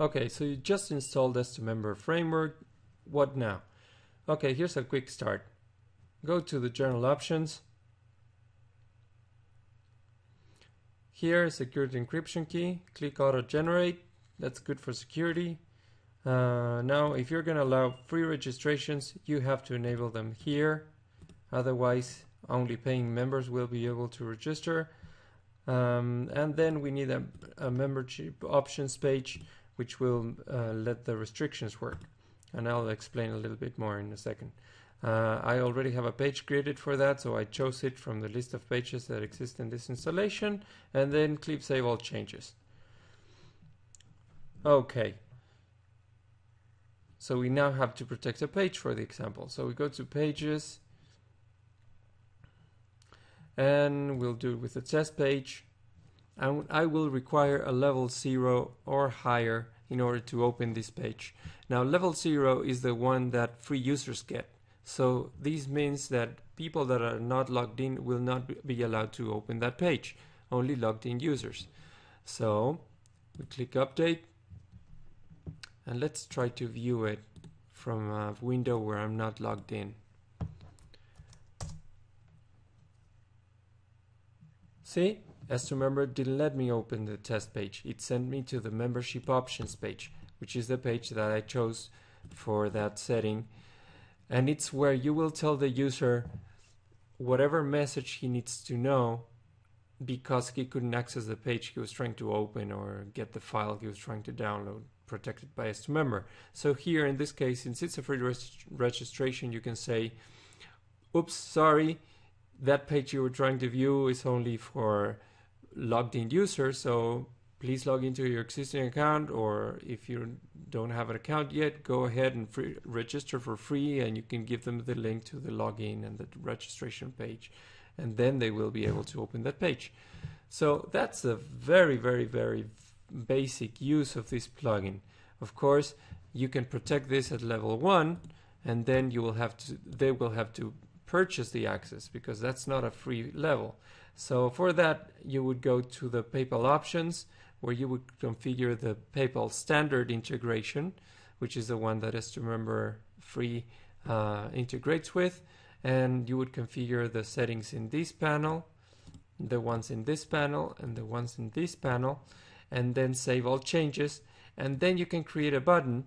Okay, so you just installed S2Member framework. What now? Okay, here's a quick start. Go to the general options. Here, security encryption key. Click auto generate. That's good for security. Uh, now, if you're going to allow free registrations, you have to enable them here. Otherwise, only paying members will be able to register. Um, and then we need a, a membership options page which will uh, let the restrictions work. And I'll explain a little bit more in a second. Uh, I already have a page created for that, so I chose it from the list of pages that exist in this installation, and then click Save All Changes. Okay. So we now have to protect a page for the example. So we go to Pages, and we'll do it with the test page and I will require a level 0 or higher in order to open this page. Now level 0 is the one that free users get. So this means that people that are not logged in will not be allowed to open that page, only logged in users. So we click update and let's try to view it from a window where I'm not logged in. See, S2Member didn't let me open the test page. It sent me to the membership options page, which is the page that I chose for that setting. And it's where you will tell the user whatever message he needs to know because he couldn't access the page he was trying to open or get the file he was trying to download protected by S2Member. So here in this case, since it's a free registration, you can say, oops, sorry, that page you were trying to view is only for logged in user. So please log into your existing account, or if you don't have an account yet, go ahead and free, register for free, and you can give them the link to the login and the registration page, and then they will be able to open that page. So that's a very, very, very basic use of this plugin. Of course, you can protect this at level one, and then you will have to. They will have to purchase the access because that's not a free level. So for that, you would go to the PayPal options where you would configure the PayPal standard integration, which is the one that S2Member free uh, integrates with. And you would configure the settings in this panel, the ones in this panel, and the ones in this panel, and then save all changes. And then you can create a button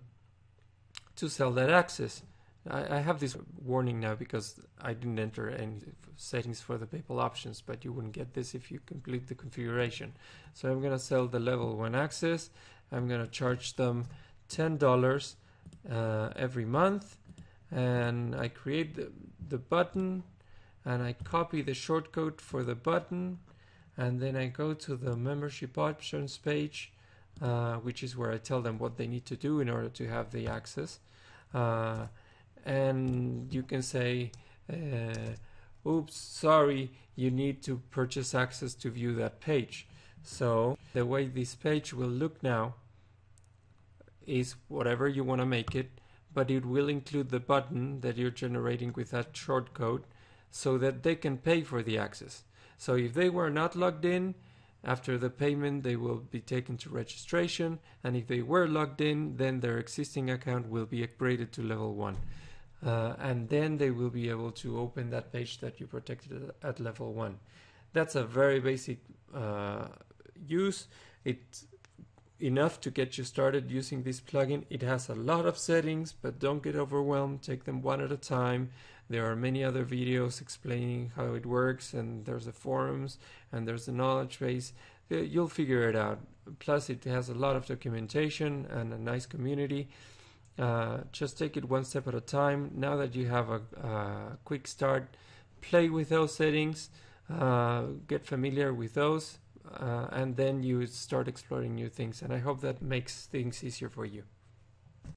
to sell that access. I, I have this warning now because I didn't enter any settings for the PayPal options, but you wouldn't get this if you complete the configuration. So I'm going to sell the level 1 access. I'm going to charge them $10 uh, every month. And I create the, the button and I copy the shortcode for the button. And then I go to the membership options page, uh, which is where I tell them what they need to do in order to have the access. Uh, and you can say, uh, oops, sorry, you need to purchase access to view that page. So the way this page will look now is whatever you want to make it, but it will include the button that you're generating with that shortcode so that they can pay for the access. So if they were not logged in, after the payment, they will be taken to registration, and if they were logged in, then their existing account will be upgraded to level 1 uh, and then they will be able to open that page that you protected at level one. That's a very basic uh, use. It's enough to get you started using this plugin. It has a lot of settings, but don't get overwhelmed. Take them one at a time. There are many other videos explaining how it works, and there's the forums, and there's the knowledge base. Uh, you'll figure it out. Plus, it has a lot of documentation and a nice community. Uh, just take it one step at a time. Now that you have a, a quick start, play with those settings, uh, get familiar with those, uh, and then you start exploring new things. And I hope that makes things easier for you.